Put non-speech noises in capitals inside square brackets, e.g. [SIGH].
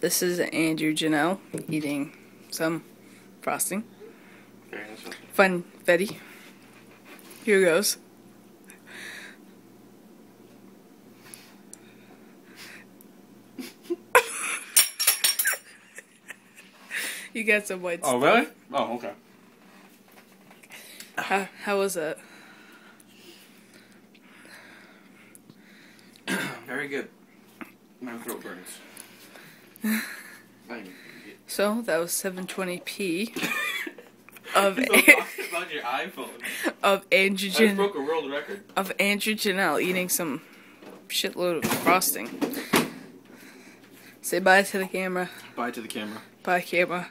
This is Andrew Janelle eating some frosting. Fun Fetty. Here goes. [LAUGHS] you got some white Oh, really? Oh, okay. How, how was it? [CLEARS THROAT] Very good. My throat burns. [LAUGHS] So that was 720p [LAUGHS] of so about your iPhone. of Andrew I broke a world record. of Andrew Janelle eating some shitload of frosting. Say bye to the camera. Bye to the camera. Bye, camera.